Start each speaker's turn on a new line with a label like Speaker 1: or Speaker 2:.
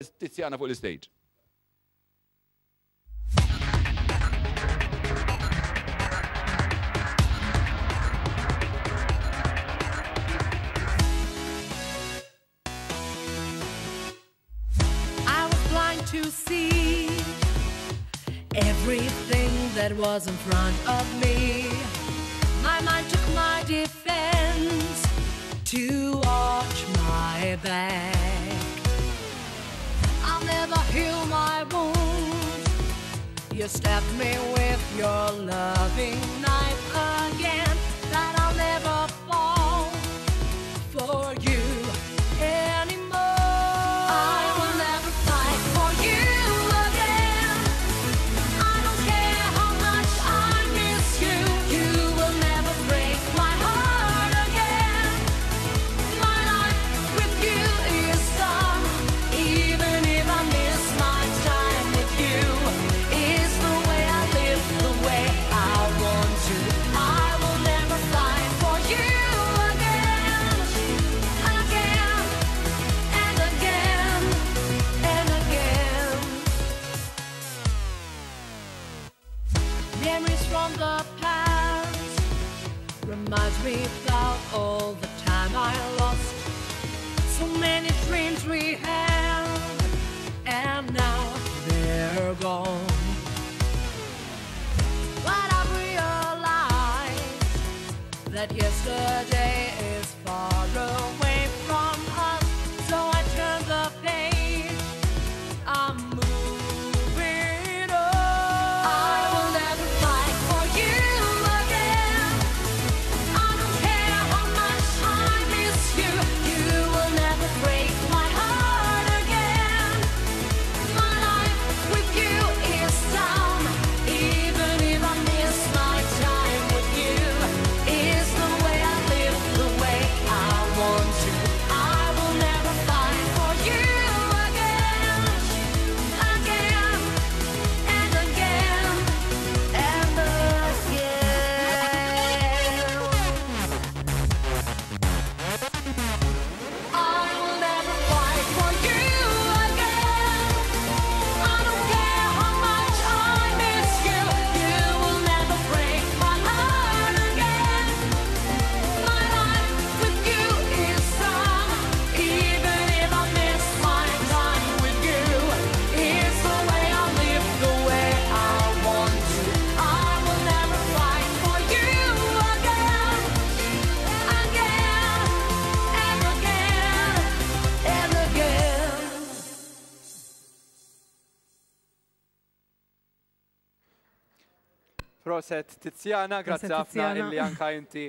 Speaker 1: Tiziana fuq l-stage.
Speaker 2: to see everything that was in front of me. My mind took my defense to arch my back. You stabbed me with your loving knife. from the past reminds me about all the time I lost. So many dreams we had, and now they're gone. But I realized that yesterday.
Speaker 3: Proset Tiziana, grazzi ħafna illi anka inti